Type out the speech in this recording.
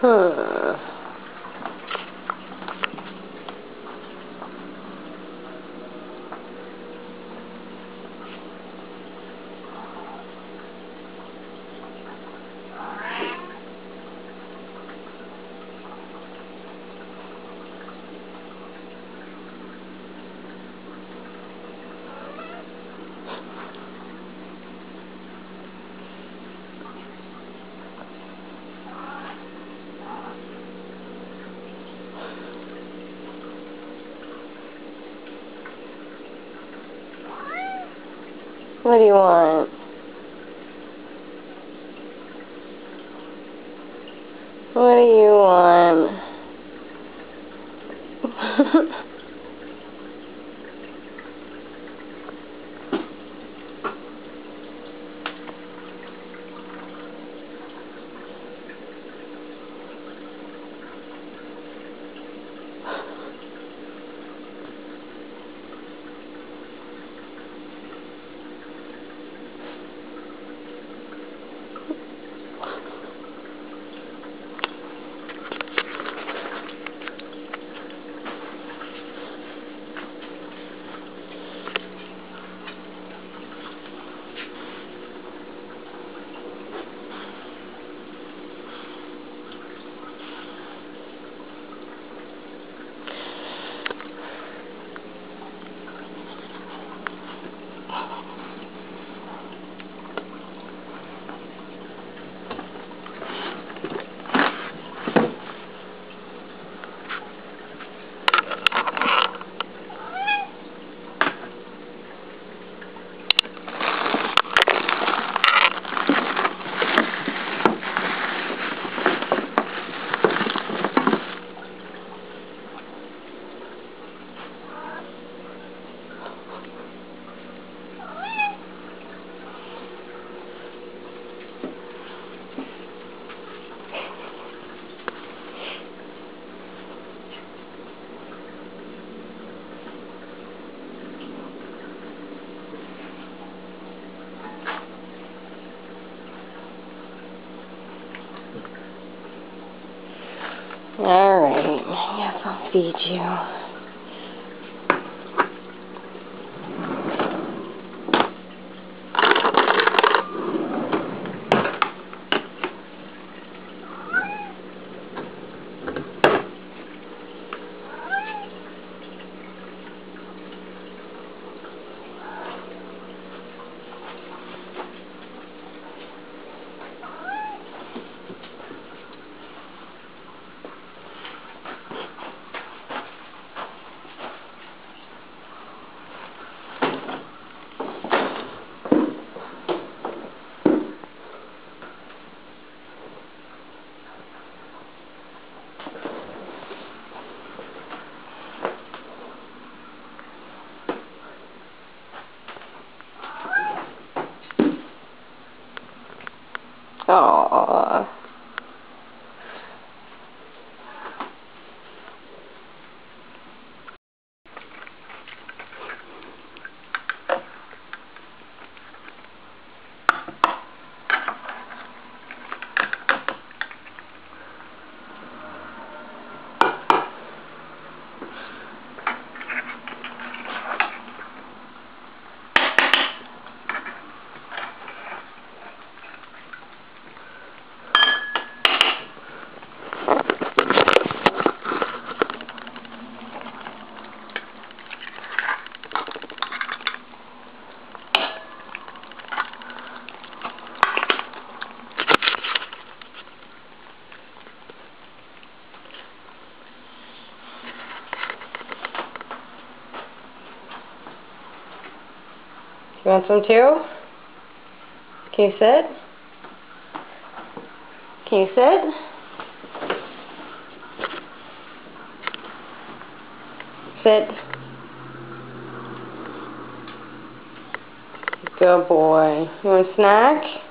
Huh. What do you want? What do you want? Alright, yes, I'll feed you. You want some too? Can you sit? Can you sit? Sit. Good boy. You want a snack?